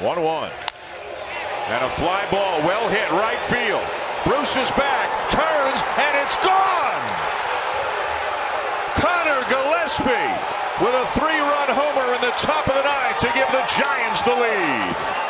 1 1. And a fly ball well hit right field. Bruce is back, turns, and it's gone! Conor Gillaspie with a three run homer in the top of the ninth to give the Giants the lead.